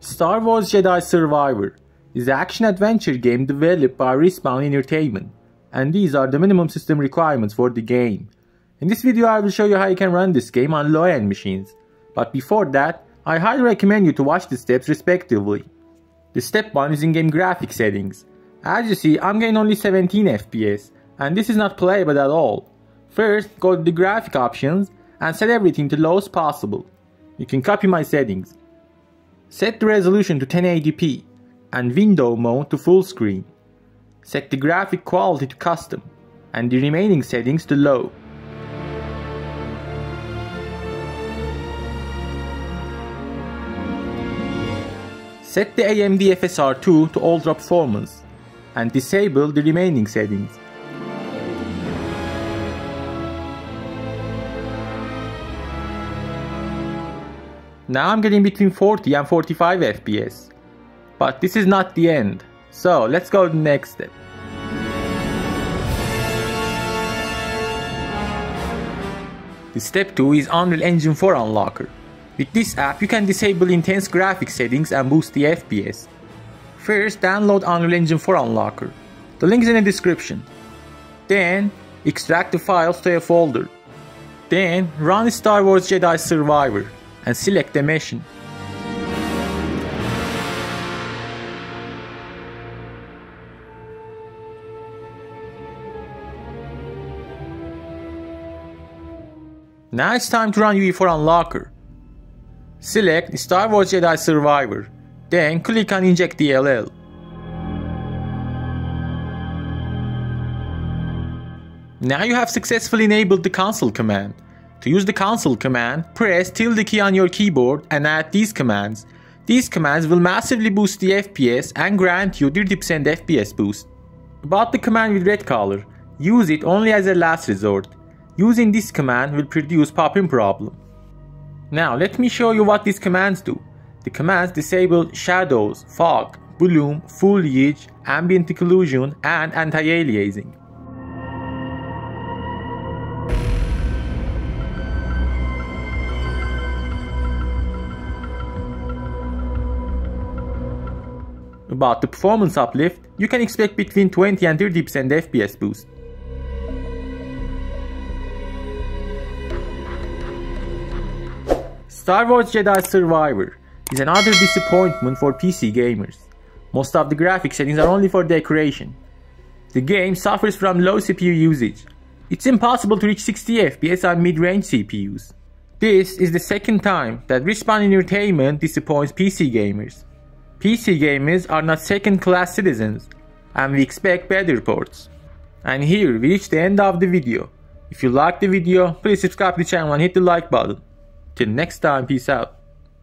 Star Wars Jedi Survivor is an action-adventure game developed by Respawn Entertainment, and these are the minimum system requirements for the game. In this video I will show you how you can run this game on low-end machines, but before that, I highly recommend you to watch the steps respectively. The step 1 is in-game graphic settings. As you see, I'm getting only 17 FPS, and this is not playable at all. First, go to the graphic options and set everything to lowest possible. You can copy my settings. Set the resolution to 1080p and window mode to full screen. Set the graphic quality to custom and the remaining settings to low. Set the AMD FSR2 to ultra performance and disable the remaining settings. Now I'm getting between 40 and 45 FPS. But this is not the end. So let's go to the next step. The step 2 is Unreal Engine 4 Unlocker. With this app you can disable intense graphics settings and boost the FPS. First download Unreal Engine 4 Unlocker. The link is in the description. Then extract the files to a folder. Then run Star Wars Jedi Survivor and select the machine. Now it's time to run UE4 Unlocker. Select Star Wars Jedi Survivor, then click on Inject DLL. Now you have successfully enabled the console command. To use the console command, press tilde key on your keyboard and add these commands. These commands will massively boost the FPS and grant you 30% FPS boost. About the command with red color, use it only as a last resort. Using this command will produce popping problem. Now let me show you what these commands do. The commands disable shadows, fog, bloom, foliage, ambient occlusion, and anti-aliasing. About the performance uplift, you can expect between 20 and 30% FPS boost. Star Wars Jedi Survivor is another disappointment for PC gamers. Most of the graphic settings are only for decoration. The game suffers from low CPU usage. It's impossible to reach 60 FPS on mid-range CPUs. This is the second time that Respawn Entertainment disappoints PC gamers. PC gamers are not second class citizens and we expect better ports. And here we reach the end of the video. If you liked the video, please subscribe to the channel and hit the like button. Till next time, peace out.